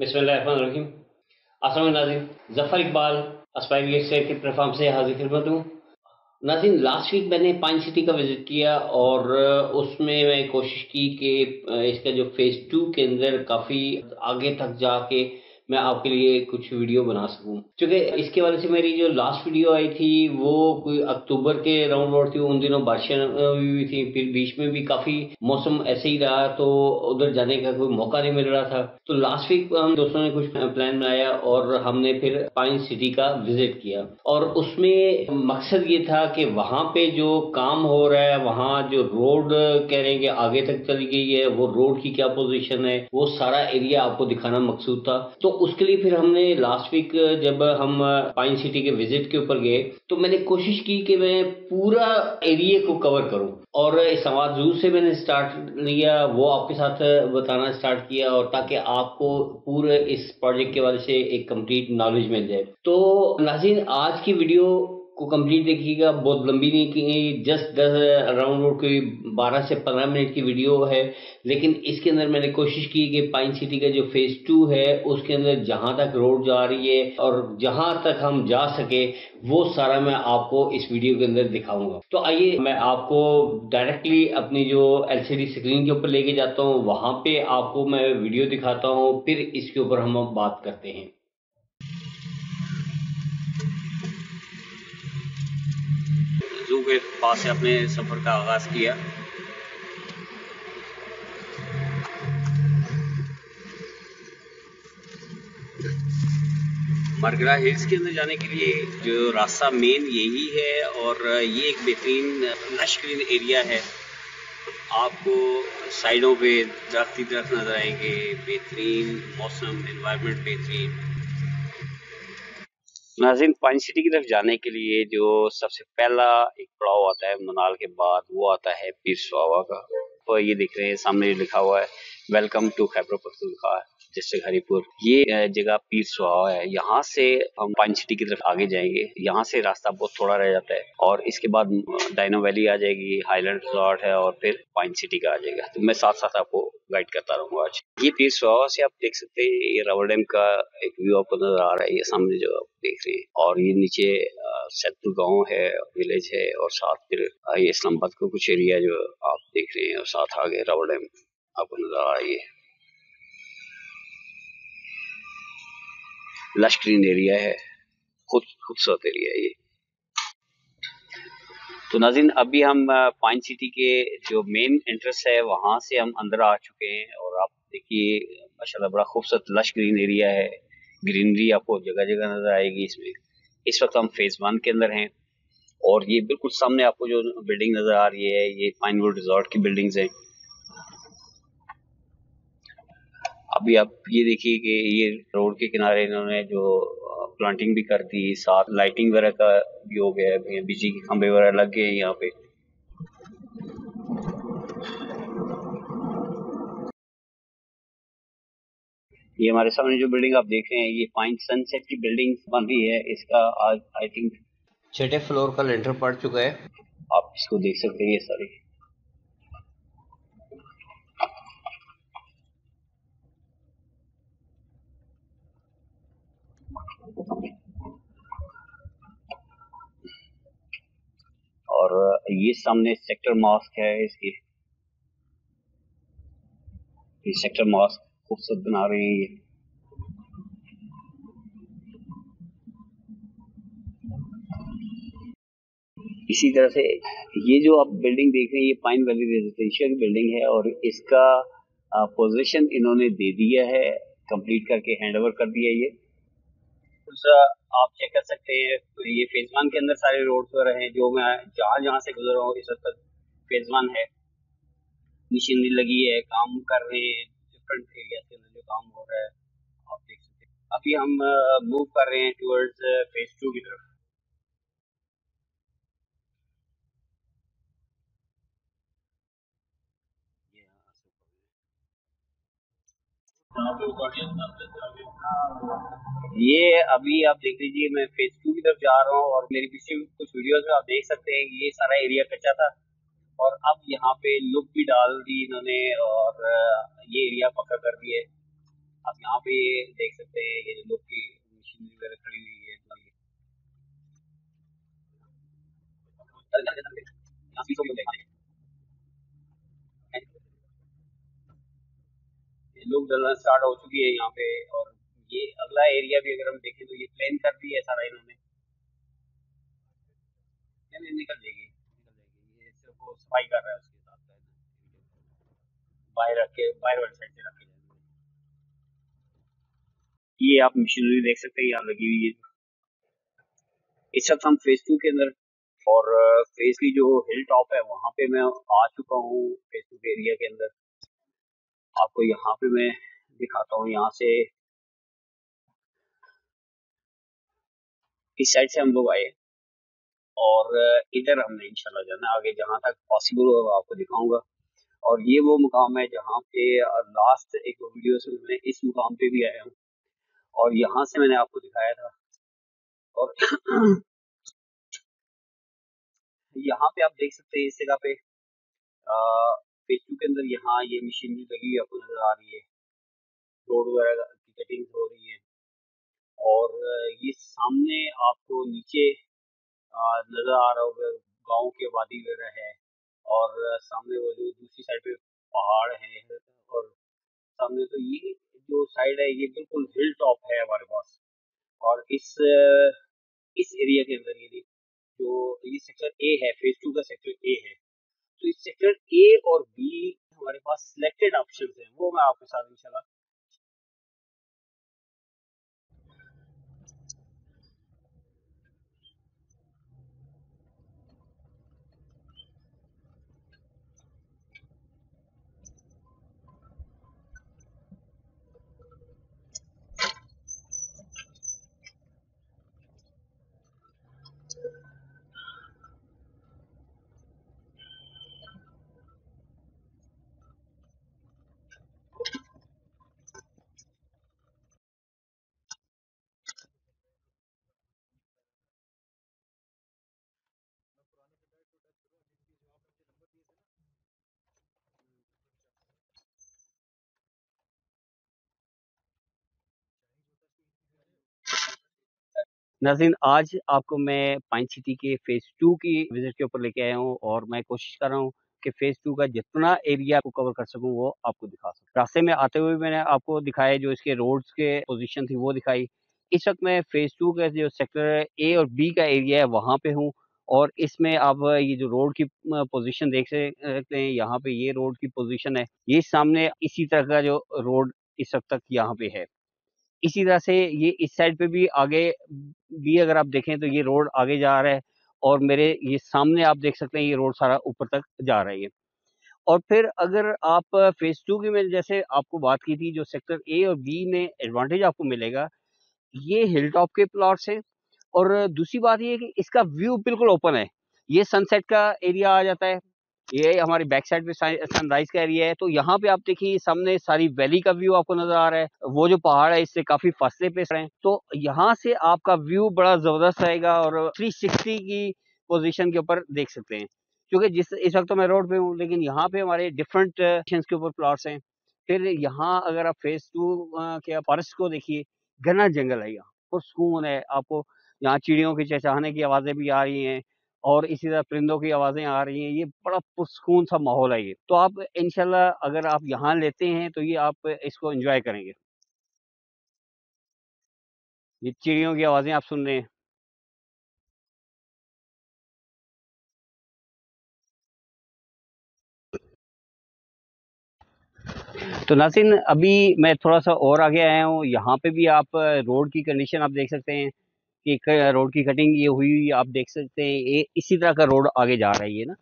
बिस्मिल्लाहिर्रहमानिर्रहीम। अस्सलाम नाजिन ज़फ़र इकबाल अस्पायरियत से के प्लेटफॉर्म से हाजिर खिदमत हूँ। नाजिन लास्ट वीक मैंने पाइन सिटी का विज़िट किया और उसमें मैं कोशिश की कि इसका जो फ़ेज़ टू के अंदर काफ़ी आगे तक जाके मैं आपके लिए कुछ वीडियो बना सकूँ। क्योंकि इसके वजह से मेरी जो लास्ट वीडियो आई थी, वो कोई अक्टूबर के राउंड रोड थी, उन दिनों बारिशें हुई थी। फिर बीच में भी काफ़ी मौसम ऐसे ही रहा तो उधर जाने का कोई मौका नहीं मिल रहा था। तो लास्ट वीक हम दोस्तों ने कुछ प्लान बनाया और हमने फिर पाइन सिटी का विज़िट किया। और उसमें मकसद ये था कि वहाँ पे जो काम हो रहा है, वहाँ जो रोड कह रहे हैं कि आगे तक चली गई है, वो रोड की क्या पोजिशन है, वो सारा एरिया आपको दिखाना मकसूद था। तो उसके लिए फिर हमने लास्ट वीक जब हम पाइन सिटी के विज़िट के ऊपर गए तो मैंने कोशिश की कि मैं पूरा एरिया को कवर करूँ। और सवाल जू से मैंने स्टार्ट लिया, वो आपके साथ बताना स्टार्ट किया, और ताकि आपको पूरे इस प्रोजेक्ट के बारे से एक कंप्लीट नॉलेज मिल जाए। तो नाजीन, आज की वीडियो को कंप्लीट देखिएगा बहुत लंबी नहीं की जस्ट दस अराउंड कोई बारह से पंद्रह मिनट की वीडियो है। लेकिन इसके अंदर मैंने कोशिश की कि पाइन सिटी का जो फ़ेज़ टू है, उसके अंदर जहाँ तक रोड जा रही है और जहाँ तक हम जा सके, वो सारा मैं आपको इस वीडियो के अंदर दिखाऊँगा। तो आइए मैं आपको डायरेक्टली अपनी जो एलसीडी स्क्रीन के ऊपर लेके जाता हूँ। वहाँ पे आपको मैं वीडियो दिखाता हूँ। फिर इसके ऊपर हम बात करते हैं। जू के पास से अपने सफ़र का आगाज़ किया। मरगरा हिल्स के अंदर जाने के लिए जो रास्ता मेन यही है और ये एक बेहतरीन लश ग्रीन एरिया है। आपको साइडों पे दरख्त ही दरख्त नज़र आएँगे। बेहतरीन मौसम इन्वायरमेंट बेहतरीन। नाजिन पाइन सिटी की तरफ़ जाने के लिए जो सबसे पहला एक पड़ाव आता है मनाल के बाद, वो आता है पीर सुहावा का। तो ये दिख रहे हैं, सामने लिखा हुआ है welcome to Khyber Pakhtunkhwa district Haripur, ये जगह पीर सुहा है। यहाँ से हम पाइन सिटी की तरफ़ आगे जाएँगे। यहाँ से रास्ता बहुत थोड़ा रह जाता है और इसके बाद डायनो वैली आ जाएगी हाईलैंड रिजॉर्ट है और फिर पाइन सिटी का आ जाएगा। तो मैं साथ साथ आपको गाइड करता रहूँगा आज। ये पीर सुहा से आप देख सकते हैं, ये रावल डैम का एक व्यू आपको नज़र आ रहा है, ये सामने जो आप देख रहे हैं। और ये नीचे सैदपुर गाँव है, विलेज है और साथ फिर ये इस्लामाबाद का कुछ एरिया जो आप देख रहे हैं और साथ आगे रावल डैम आपको नज़र आ रही है ग्रीन एरिया है। खूबसूरत एरिया है ये। तो नाजिन, अभी हम पाइन सिटी के जो मेन एंट्रेंस है, वहाँ से हम अंदर आ चुके हैं और आप देखिए, माशाल्लाह बड़ा खूबसूरत लश ग्रीन एरिया है। ग्रीनरी आपको जगह जगह नज़र आएगी इसमें। इस वक्त हम फ़ेज़ वन के अंदर हैं और ये बिल्कुल सामने आपको जो बिल्डिंग नज़र आ रही है, ये पाइनवुड रिजॉर्ट की बिल्डिंग्स हैं। अभी आप ये देखिए कि ये रोड के किनारे इन्होंने जो प्लांटिंग भी कर दी साथ लाइटिंग वगैरह का भी हो गया है बिजली के खंभे वगैरह लग गए यहाँ पे। ये हमारे सामने जो बिल्डिंग आप देख रहे हैं ये पाइन सनसेट की बिल्डिंग बन रही है इसका आज आई थिंक छठे फ्लोर का लेंटर पड़ चुका है। आप इसको देख सकते हैं ये सारी और ये सामने सेक्टर मॉस्क है इसकी। ये सेक्टर मॉस्क खूबसूरत बना रहे हैं ये। इसी तरह से ये जो आप बिल्डिंग देख रहे हैं, ये पाइन वैली रेजिडेंशियल बिल्डिंग है और इसका पोजीशन इन्होंने दे दिया है कंप्लीट करके हैंडओवर कर दिया ये। आप चेक कर सकते हैं तो ये फ़ेज़ वन के अंदर सारे रोड वगैरह हैं, जो मैं जहाँ जहाँ से गुजर रहा हूँ, इस वक्त फ़ेज़ वन है। मशीनरी लगी है, काम कर रहे हैं डिफरेंट एरिया के अंदर जो काम हो रहा है, आप देख सकते हैं। अभी हम मूव कर रहे हैं टूवर्ड्स फ़ेज़ टू की तरफ़। ये अभी आप देख लीजिए, मैं फ़ेज़ टू की तरफ़ जा रहा हूँ और मेरे पीछे कुछ वीडियोस में आप देख सकते हैं ये सारा एरिया कच्चा था। और अब यहाँ पे लुक भी डाल दी इन्होंने और ये एरिया पक्का कर दिया है। आप यहाँ पे देख सकते हैं, ये लुक की मशीनरी वगैरह खड़ी हुई है। लोग डलना स्टार्ट हो चुकी है यहाँ पे और ये अगला एरिया भी अगर हम देखें तो ये प्लेन कर दी है सारा इन्होंने। नहीं निकल जाएगी निकल जाएगी। ये सिर्फ़ सफ़ाई कर रहा है उसके साथ बाहर बाहर वाली साइड से ये आप मशीनरी देख सकते हैं, यहाँ लगी हुई है। इस वक्त हम फ़ेज़ टू के अंदर और फ़ेज़ की जो हिल टॉप है, वहाँ पे मैं आ चुका हूँ फ़ेज़ टू के एरिया के अंदर। आपको यहाँ पे मैं दिखाता हूँ, यहाँ से इस साइड से हम लोग आए और इधर हमने इंशाल्लाह जाना आगे जहाँ तक पॉसिबल होगा आपको दिखाऊँगा। और ये वो मुकाम है जहाँ पे लास्ट एक वीडियो से मैं इस मुकाम पे भी आया हूँ। और यहाँ से मैंने आपको दिखाया था। और यहाँ पे आप देख सकते हैं, इस जगह पे फ़ेज़ टू के अंदर, यहाँ ये मशीनरी लगी हुई आपको नज़र आ रही है। रोड वगैरह की कटिंग हो रही है। और, ये सामने आपको नीचे नज़र आ रहा होगा, गाँव के वादी वगैरह है। और, सामने वो जो दूसरी साइड पे पहाड़ है, और सामने तो ये जो साइड है, ये बिल्कुल हिल टॉप है हमारे पास। और इस इस एरिया के अंदर ये जो ये सेक्टर ए है फ़ेज़ टू का सेक्टर ए है। तो इस सेक्टर ए और बी हमारे पास सिलेक्टेड ऑप्शन है, वो मैं आपके साथ इंशाल्लाह नाजिन आज आपको मैं पाइन सिटी के फ़ेज़ टू की विज़िट के ऊपर लेके आया हूँ और मैं कोशिश कर रहा हूँ कि फ़ेज़ टू का जितना एरिया को कवर कर सकूँ, वो आपको दिखा सकूँ। रास्ते में आते हुए मैंने आपको दिखाया जो इसके रोड्स के पोजीशन थी, वो दिखाई। इस वक्त मैं फ़ेज़ टू का जो सेक्टर ए और बी का एरिया है, वहाँ पे हूँ और इसमें आप ये जो रोड की पोजीशन देख सकते हैं, यहाँ पे ये रोड की पोजीशन है। ये सामने इसी तरह का जो रोड इस वक्त तक यहाँ पे है। इसी तरह से ये इस साइड पे भी आगे भी अगर आप देखें तो ये रोड आगे जा रहा है और मेरे ये सामने आप देख सकते हैं ये रोड सारा ऊपर तक जा रही है और फिर अगर आप फ़ेज़ टू की में जैसे आपको बात की थी जो सेक्टर ए और बी में एडवांटेज आपको मिलेगा, ये हिल टॉप के प्लॉट्स हैं और दूसरी बात ये कि इसका व्यू बिल्कुल ओपन है। ये सनसेट का एरिया आ जाता है ये हमारी बैक साइड पे सनराइज का एरिया है। तो यहाँ पे आप देखिए सामने सारी वैली का व्यू आपको नज़र आ रहा है। वो जो पहाड़ है, इससे काफ़ी फासले पे रहे तो यहाँ से आपका व्यू बड़ा ज़बरदस्त रहेगा और 360 की पोजीशन के ऊपर देख सकते हैं। क्योंकि जिस, इस वक्त तो मैं रोड पे हूँ, लेकिन यहाँ पे हमारे डिफरेंट के ऊपर प्लॉट्स हैं। फिर यहाँ अगर आप फ़ेज़ टू के फॉरेस्ट को देखिए, घना जंगल है यहाँ। और सुकून है, आपको यहाँ चिड़ियों के चहचहाने की आवाज़ें भी आ रही हैं। और इसी तरह परिंदों की आवाज़ें आ रही हैं। ये बड़ा पुरस्कून सा माहौल है ये। तो आप इनशाला अगर आप यहाँ लेते हैं तो ये आप इसको एंजॉय करेंगे। ये चिड़ियों की आवाज़ें आप सुन रहे हैं। तो नासिन अभी मैं थोड़ा सा और आगे आया हूँ। यहाँ पे भी आप, रोड की कंडीशन आप देख सकते हैं। कि रोड की कटिंग ये हुई हुई आप देख सकते हैं, ये इसी तरह का रोड आगे जा रहा है ना।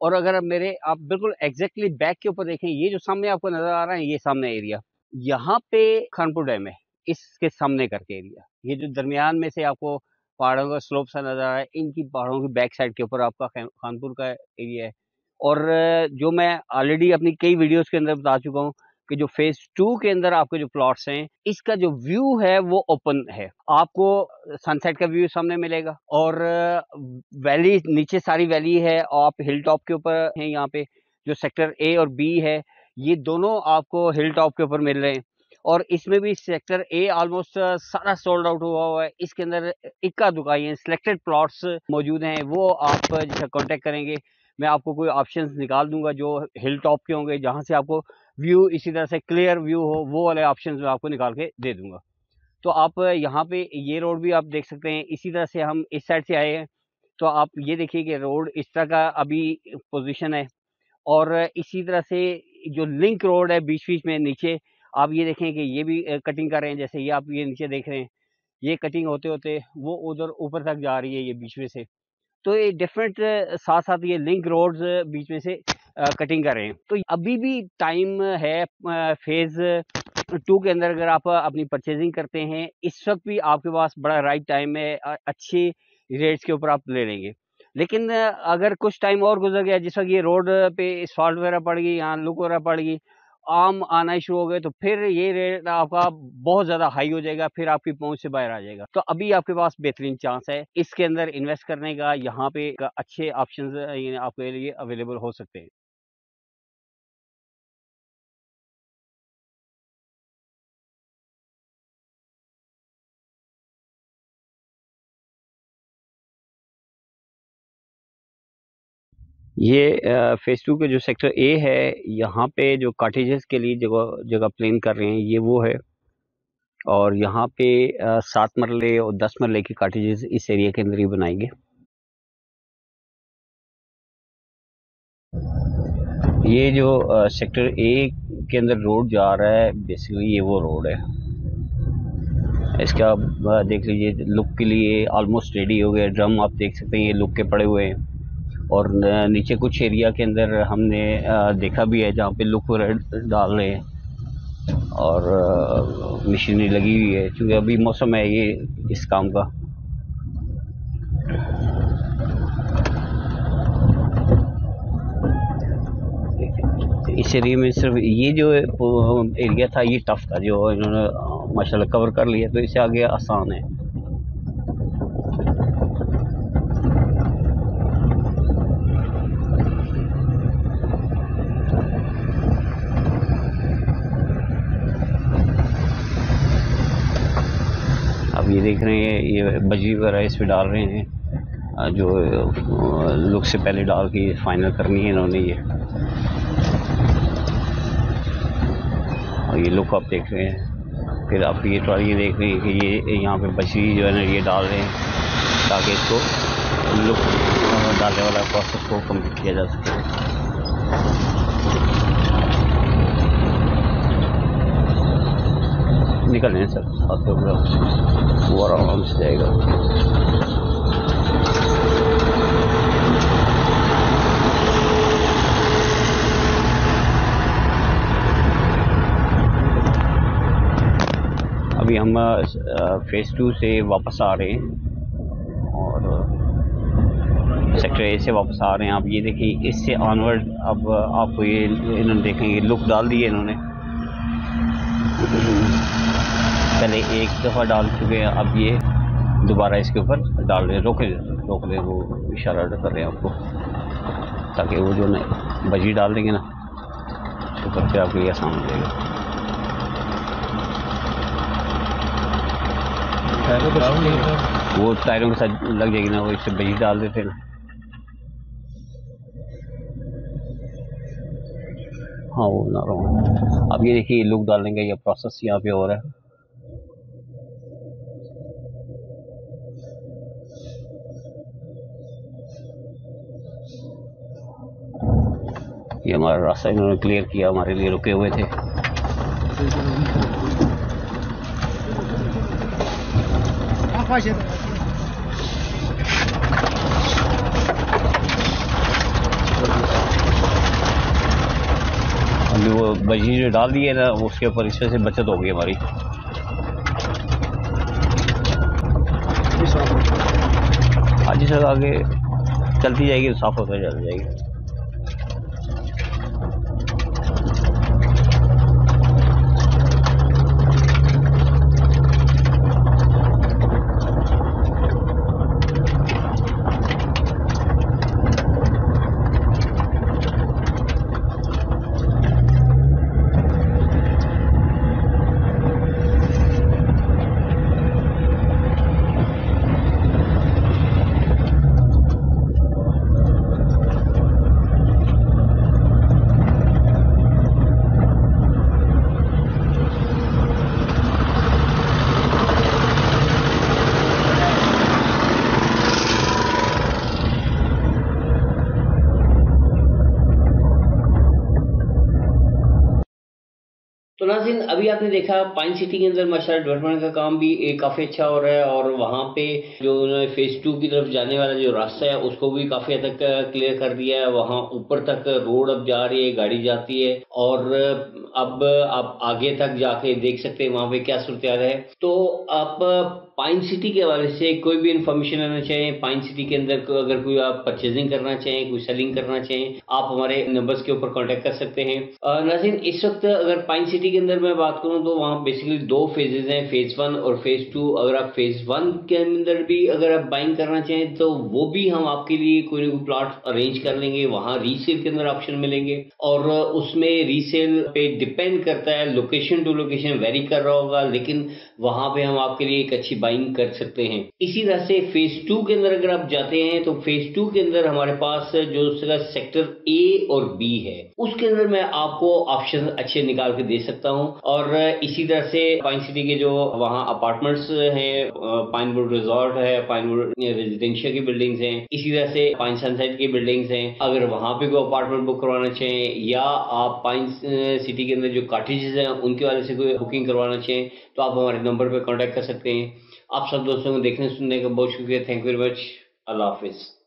और अगर मेरे, आप बिल्कुल एग्जैक्टली बैक के ऊपर देखें, ये जो सामने आपको नज़र आ रहा है, ये सामने एरिया यहाँ पे खानपुर डैम है, इसके सामने करके एरिया ये जो दरमियान में से आपको पहाड़ों का स्लोप सा नज़र आ रहा है, इनकी पहाड़ों की बैक साइड के ऊपर आपका खानपुर का एरिया है। और जो मैं ऑलरेडी अपनी कई वीडियोस के अंदर बता चुका हूँ कि जो फ़ेज़ टू के अंदर आपके जो प्लॉट्स हैं, इसका जो व्यू है वो ओपन है। आपको सनसेट का व्यू सामने मिलेगा और वैली नीचे सारी वैली है, आप हिल टॉप के ऊपर हैं यहाँ पे, जो सेक्टर ए और बी है, ये दोनों आपको हिल टॉप के ऊपर मिल रहे हैं। और इसमें भी सेक्टर ए ऑलमोस्ट सारा सोल्ड आउट हुआ हुआ है। इसके अंदर इक्का दुकाई है सिलेक्टेड प्लॉट्स मौजूद हैं, वो आप जैसे कांटेक्ट करेंगे। मैं आपको कोई ऑप्शंस निकाल दूँगा जो हिल टॉप के होंगे, जहाँ से आपको व्यू इसी तरह से क्लियर व्यू हो, वो वाले ऑप्शन में आपको निकाल के दे दूँगा। तो आप यहाँ पे ये रोड भी आप देख सकते हैं, इसी तरह से हम इस साइड से आए हैं। तो आप ये देखिए कि रोड इस तरह का अभी पोजीशन है और इसी तरह से जो लिंक रोड है बीच बीच में नीचे, आप ये देखें कि ये भी कटिंग कर रहे हैं, जैसे ये आप ये नीचे देख रहे हैं, ये कटिंग होते होते वो उधर ऊपर तक जा रही है ये बीच में से। तो ये डिफरेंट साथ साथ ये लिंक रोड्स बीच में से कटिंग कर रहे हैं। तो अभी भी टाइम है फ़ेज़ टू के अंदर अगर आप अपनी परचेजिंग करते हैं, इस वक्त भी आपके पास बड़ा राइट टाइम है अच्छी रेट्स के ऊपर आप ले लेंगे। लेकिन अगर कुछ टाइम और गुजर गया, जिस वक्त ये रोड पे सॉल्ट वगैरह पड़ गई, यहाँ लुक वगैरह पड़ गई, आम आना शुरू हो गए तो फिर ये रेट आपका बहुत ज़्यादा हाई हो जाएगा, फिर आपकी पहुँच से बाहर आ जाएगा। तो अभी आपके पास बेहतरीन चांस है, इसके अंदर इन्वेस्ट करने का, यहाँ पे अच्छे ऑप्शन आपके लिए अवेलेबल हो सकते हैं। ये फ़ेज़ टू के जो सेक्टर ए है, यहाँ पे जो काटेजेस के लिए जगह जगह प्लेन कर रहे हैं, ये वो है। और यहाँ पे सात मरले और दस मरले के काटेजेस इस एरिया के अंदर ही बनाएँगे। ये जो सेक्टर ए के अंदर रोड जा रहा है बेसिकली ये वो रोड है। इसका देख लीजिए लुक के लिए ऑलमोस्ट रेडी हो गया। ड्रम आप देख सकते हैं, ये लुक के पड़े हुए हैं। और नीचे कुछ एरिया के अंदर हमने देखा भी है जहाँ पे लुक डाल रहे हैं। और मशीनरी लगी हुई है, क्योंकि अभी मौसम है ये, इस काम का। इस एरिया में सिर्फ़ ये जो एरिया था, ये टफ था, जो इन्होंने माशाल्लाह कवर कर लिया तो इससे आगे आसान है ये देख रहे हैं, ये बजरी वगैरह इस पर डाल रहे हैं। जो लुक से पहले डाल के फाइनल करनी है इन्होंने ये। और ये लुक आप देख रहे हैं। फिर आप ये ये देख रहे हैं कि ये, यहाँ पे बजरी जो है ना, ये डाल रहे हैं, ताकि इसको लुक डालने वाला प्रोसेस को कंप्लीट किया जा सके। निकल लें सर। आपके वो आराम से जाएगा। अभी हम फ़ेज़ टू से वापस आ रहे हैं। और सेक्टर ए से वापस आ रहे हैं। आप ये देखिए, इससे ऑनवर्ड अब आपको ये, इन्होंने देखेंगे लुक डाल दिए इन्होंने। पहले एक दफ़ा डाल चुके हैं अब ये दोबारा इसके ऊपर डाल रहे रोके रोक रहे वो इशारा कर रहे हैं आपको। ताकि वो जो है बजी डाल देंगे ना उसके ऊपर फिर आपको ये आसान हो। जाएगा वो टायरों के साथ लग जाएगी ना वो इससे बजी डाल देते ना। हाँ वो ना रहा। अब ये देखिए लुक डालने का ये प्रोसेस यहाँ पे हो रहा है। ये हमारा रास्ता इन्होंने क्लियर किया, हमारे लिए रुके हुए थे। अभी वो बजी जो डाल दिए ना, उसके ऊपर इसमें से बचत हो गई हमारी। आज सर, आगे चलती जाएगी, साफ़ होता चल जाएगी। नाजिन अभी आपने देखा पाइन सिटी के अंदर माशा डेवलपमेंट का काम भी काफ़ी अच्छा हो रहा है और वहाँ पे जो उन्होंने फ़ेज़ टू की तरफ़ जाने वाला जो रास्ता है, उसको भी काफ़ी हद तक क्लियर कर दिया है। वहाँ ऊपर तक रोड अब जा रही है, गाड़ी जाती है और अब आप आगे तक जाके देख सकते हैं वहाँ पे क्या सूरत है। तो आप पाइन सिटी के हवाले से कोई भी इन्फॉर्मेशन लेना चाहें पाइन सिटी के अंदर को अगर कोई आप परचेजिंग करना चाहें, कोई सेलिंग करना चाहें, आप हमारे नंबर्स के ऊपर कांटेक्ट कर सकते हैं। नाजिन, इस वक्त अगर पाइन सिटी के अंदर मैं बात करूँ तो वहाँ बेसिकली दो फेजेज हैं फ़ेज़ वन और फ़ेज़ टू अगर आप फ़ेज़ वन के अंदर भी अगर आप बाइंग करना चाहें तो वो भी हम आपके लिए कोई ना कोई प्लॉट अरेंज कर लेंगे। वहाँ रीसेल के अंदर ऑप्शन मिलेंगे। और उसमें रीसेल पे डिपेंड करता है लोकेशन टू लोकेशन वेरी कर रहा होगा, लेकिन वहाँ पे हम आपके लिए एक अच्छी बाइंग कर सकते हैं। इसी तरह से फ़ेज़ टू के अंदर अगर आप जाते हैं तो फ़ेज़ टू के अंदर हमारे पास जो उसका सेक्टर ए और बी है, उसके अंदर मैं आपको ऑप्शन अच्छे निकाल के दे सकता हूँ। और इसी तरह से पाइन सिटी के जो वहाँ अपार्टमेंट्स हैं पाइनवुड रिजॉर्ट है पाइन पाइनवुड रेजिडेंशियल की बिल्डिंग्स हैं, इसी तरह से पाइन सनसेट की बिल्डिंग्स हैं। अगर वहाँ पे कोई अपार्टमेंट बुक करवाना चाहें, या आप पाइन सिटी के अंदर जो काटेजेस हैं, उनके वाले से कोई बुकिंग करवाना चाहें तो आप हमारे नंबर पर कॉन्टैक्ट कर सकते हैं। आप सब दोस्तों को देखने, सुनने का बहुत शुक्रिया। थैंक यू वेरी मच अल्लाह हाफिज़